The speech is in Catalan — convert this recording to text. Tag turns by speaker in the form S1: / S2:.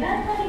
S1: diverses